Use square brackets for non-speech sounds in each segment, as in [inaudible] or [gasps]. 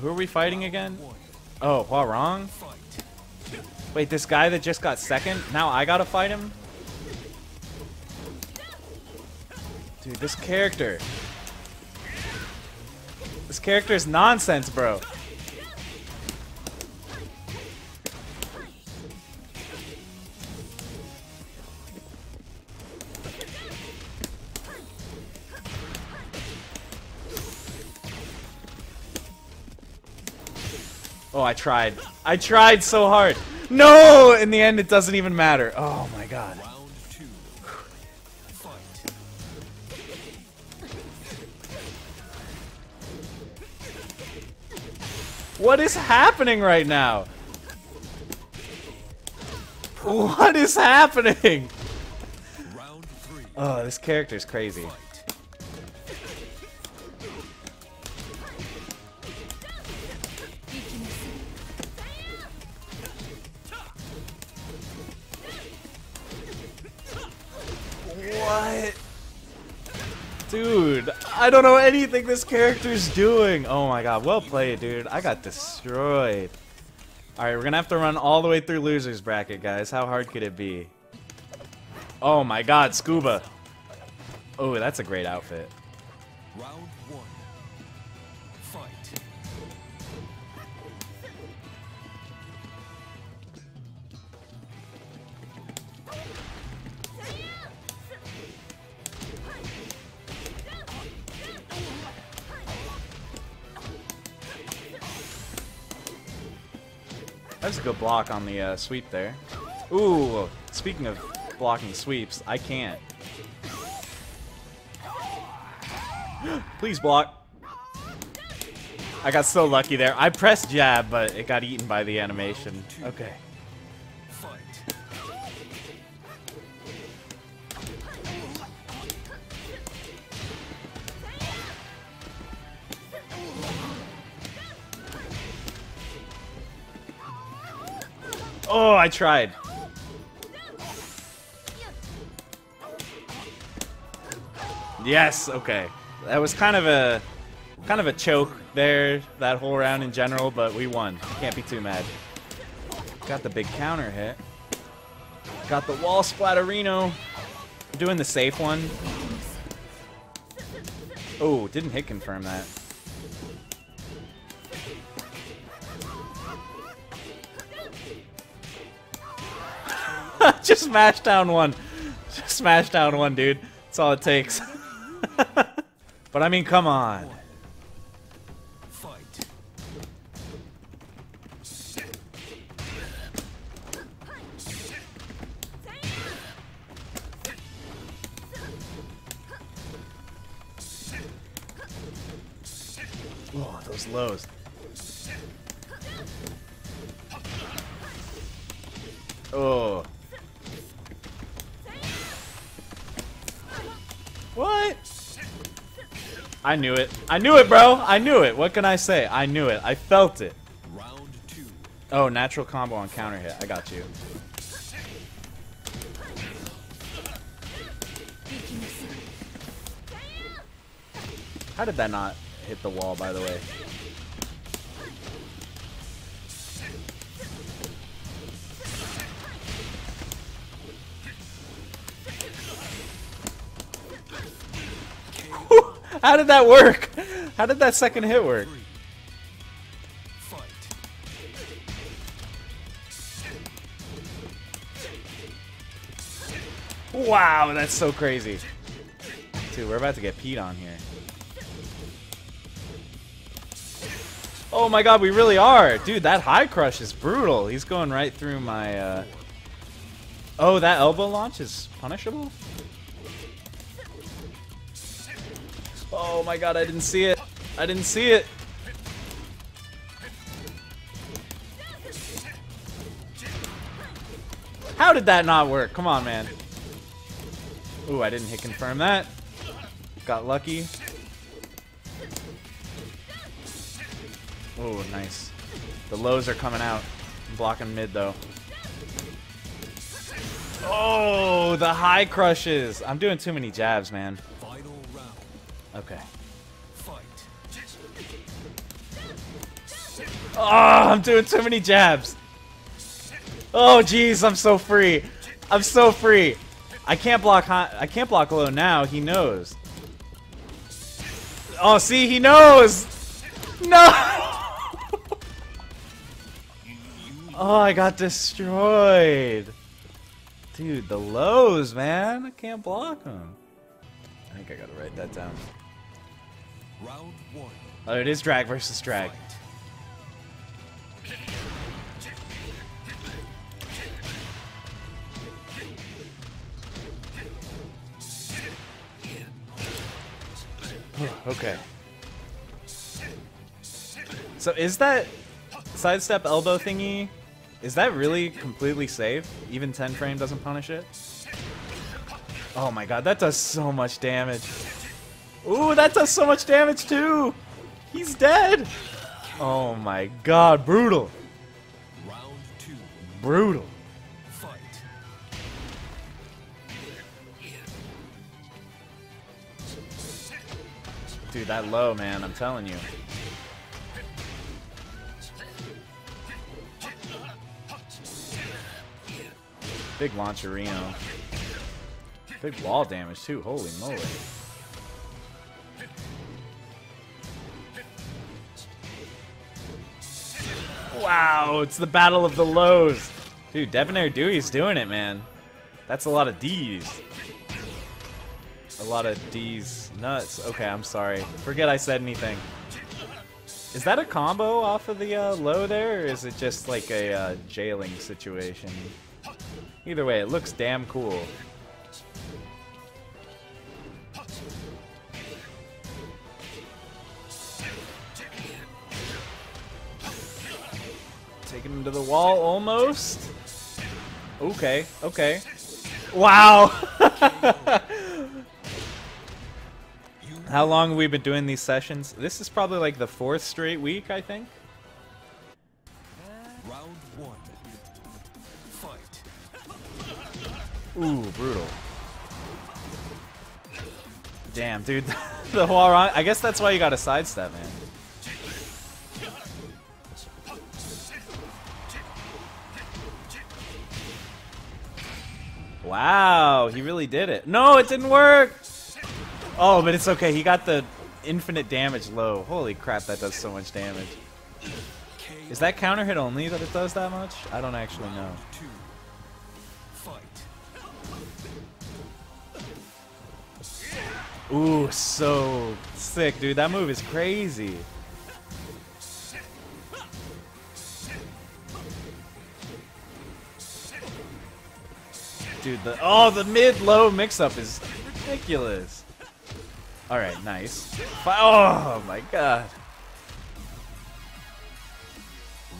Who are we fighting again? Oh, what wrong? Wait, this guy that just got second? Now I gotta fight him? Dude, this character. This character is nonsense, bro. Oh, I tried. I tried so hard. No! In the end, it doesn't even matter. Oh my god. What is happening right now? What is happening? Oh, this character's crazy. What? Dude, I don't know anything this character's doing. Oh my god, well played, dude. I got destroyed. Alright, we're gonna have to run all the way through loser's bracket, guys. How hard could it be? Oh my god, scuba. Oh, that's a great outfit. That's a good block on the uh, sweep there. Ooh, speaking of blocking sweeps, I can't. [gasps] Please block. I got so lucky there. I pressed jab, but it got eaten by the animation. Okay. Oh, I tried. Yes, okay. That was kind of a kind of a choke there that whole round in general, but we won. Can't be too mad. Got the big counter hit. Got the wall splatterino. Doing the safe one. Oh, didn't hit confirm that. [laughs] Just smash down one. Just smash down one, dude. That's all it takes. [laughs] but I mean, come on. Oh, those lows. Oh. I knew it. I knew it, bro. I knew it. What can I say? I knew it. I felt it. Round two. Oh, natural combo on counter hit. I got you. How did that not hit the wall, by the way? How did that work? How did that second hit work? Wow, that's so crazy. Dude, we're about to get Pete on here. Oh my god, we really are. Dude, that high crush is brutal. He's going right through my, uh... Oh, that elbow launch is punishable? Oh my god, I didn't see it. I didn't see it. How did that not work? Come on, man. Ooh, I didn't hit confirm that. Got lucky. Oh, nice. The lows are coming out. I'm blocking mid, though. Oh, the high crushes. I'm doing too many jabs, man. Okay. Fight. Oh, I'm doing too many jabs. Oh, jeez, I'm so free. I'm so free. I can't block high. I can't block low now. He knows. Oh, see, he knows. No. [laughs] oh, I got destroyed. Dude, the lows, man. I can't block them. I think I gotta write that down. Round one. Oh, it is drag versus drag. okay. So is that sidestep elbow thingy? Is that really completely safe? Even 10 frame doesn't punish it? Oh my god, that does so much damage. Ooh, that does so much damage too! He's dead! Oh my god, brutal. Round two. Brutal. Fight. Dude, that low, man, I'm telling you. Big Launcherino. Big wall damage, too. Holy moly. Wow, it's the battle of the lows. Dude, Debonair Dewey's doing it, man. That's a lot of D's. A lot of D's. Nuts. Okay, I'm sorry. Forget I said anything. Is that a combo off of the uh, low there, or is it just like a uh, jailing situation? Either way, it looks damn cool. Taking him to the wall almost. Okay, okay. Wow! [laughs] How long have we been doing these sessions? This is probably like the fourth straight week, I think. Round one. Fight. Ooh, brutal. Damn, dude. [laughs] the Hwoarang. I guess that's why you got a sidestep, man. Wow, he really did it. No, it didn't work! Oh, but it's okay. He got the infinite damage low. Holy crap, that does so much damage. Is that counter hit only that it does that much? I don't actually know. Ooh, so sick, dude. That move is crazy. Dude, the oh, the mid-low mix-up is ridiculous. All right, nice. Oh my god.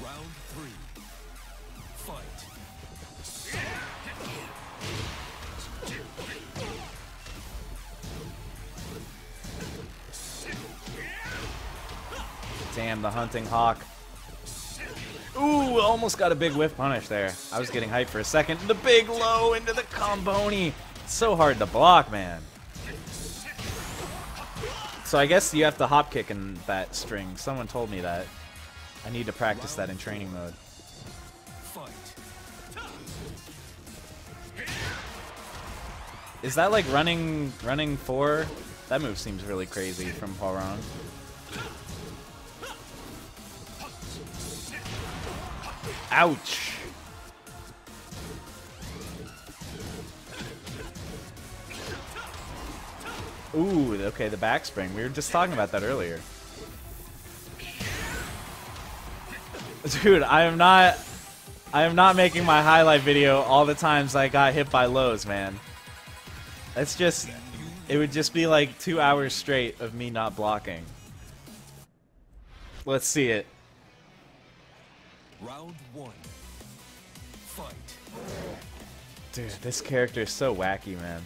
Round three. Fight. Damn, the hunting hawk. Ooh, almost got a big whiff punish there. I was getting hyped for a second. The big low into the comboni. So hard to block, man. So I guess you have to hop kick in that string. Someone told me that. I need to practice that in training mode. Is that like running running four? That move seems really crazy from Paul Hwoarang. Ouch. Ooh, okay, the backspring. We were just talking about that earlier. Dude, I am not I am not making my highlight video all the times I got hit by lows, man. That's just it would just be like 2 hours straight of me not blocking. Let's see it. Round one. Fight. Dude, this character is so wacky, man.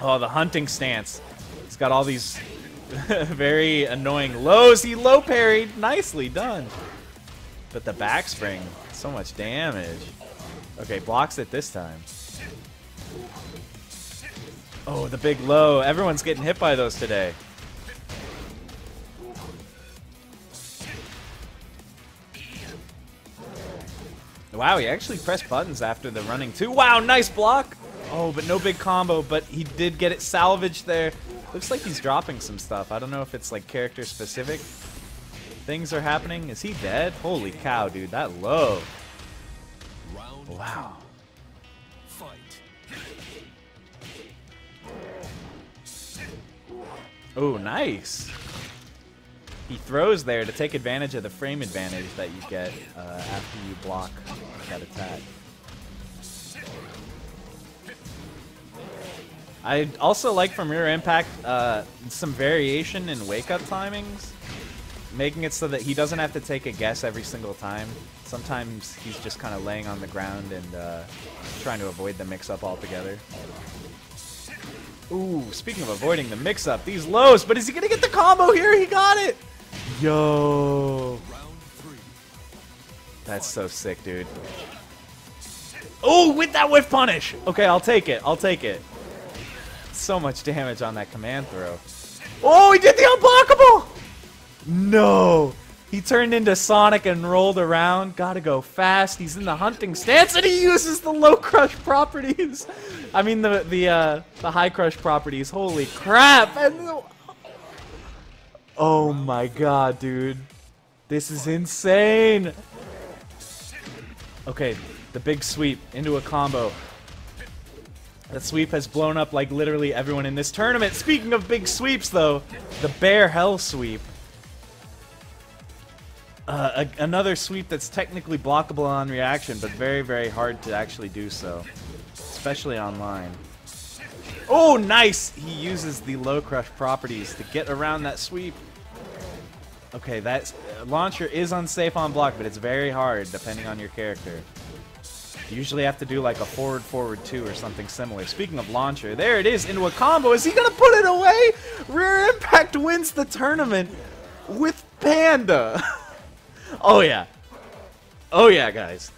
Oh, the hunting stance. It's got all these [laughs] very annoying lows. He low parried. Nicely done. But the backspring, so much damage. Okay, blocks it this time. Oh, the big low. Everyone's getting hit by those today. Wow, he actually pressed buttons after the running too. Wow, nice block. Oh, but no big combo, but he did get it salvaged there. Looks like he's dropping some stuff. I don't know if it's like character specific. Things are happening. Is he dead? Holy cow, dude, that low. Wow. Oh, nice. He throws there to take advantage of the frame advantage that you get uh, after you block that attack. I also like from Rear Impact uh, some variation in wake-up timings, making it so that he doesn't have to take a guess every single time. Sometimes he's just kind of laying on the ground and uh, trying to avoid the mix-up altogether. Ooh, speaking of avoiding the mix-up, these lows, but is he gonna get the combo here? He got it! Yo! That's so sick, dude. Oh, with that whiff punish! Okay, I'll take it. I'll take it. So much damage on that command throw. Oh, he did the unblockable! No! He turned into Sonic and rolled around. Gotta go fast. He's in the hunting stance and he uses the low crush properties. [laughs] I mean the the uh, the high crush properties. Holy crap! And the- oh my god, dude. This is insane. Okay, the big sweep into a combo. That sweep has blown up like literally everyone in this tournament. Speaking of big sweeps, though, the Bear Hell sweep. Uh, a- another sweep that's technically blockable on reaction, but very, very hard to actually do so. Especially online. Oh, nice! He uses the low crush properties to get around that sweep. Okay, that launcher is unsafe on block, but it's very hard depending on your character. You usually have to do like a forward forward two or something similar. Speaking of launcher, there it is into a combo. Is he gonna put it away? Rear Impact wins the tournament with Panda. [laughs] oh yeah. Oh yeah, guys.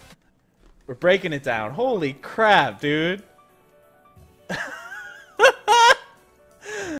We're breaking it down. Holy crap, dude. [laughs]